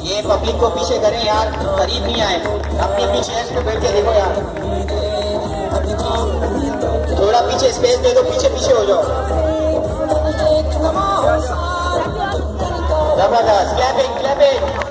ये पब्लिक को पीछे करें यार करीब नहीं आए अपनी पीछे पे बैठ के देखो यार थोड़ा पीछे स्पेस दे दो पीछे पीछे हो जाओ ज़बरदस्त क्लैपिंग क्लैपिंग